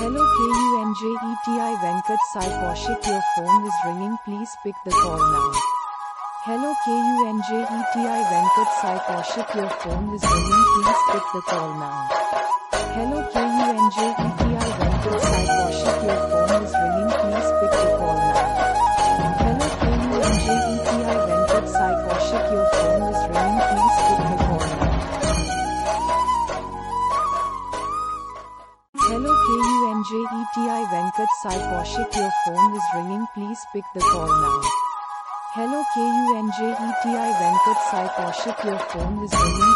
Hello KUNJETI Venkat Sai Koushik your phone is ringing please pick the call now. Hello KUNJETI Venkat Sai Koushik your phone is ringing please pick the call now. Hello KUNJETI Hello KUNJETI Venkat Sai Koushik your phone is ringing please pick the call now. Hello KUNJETI Venkat Sai Koushik your phone is ringing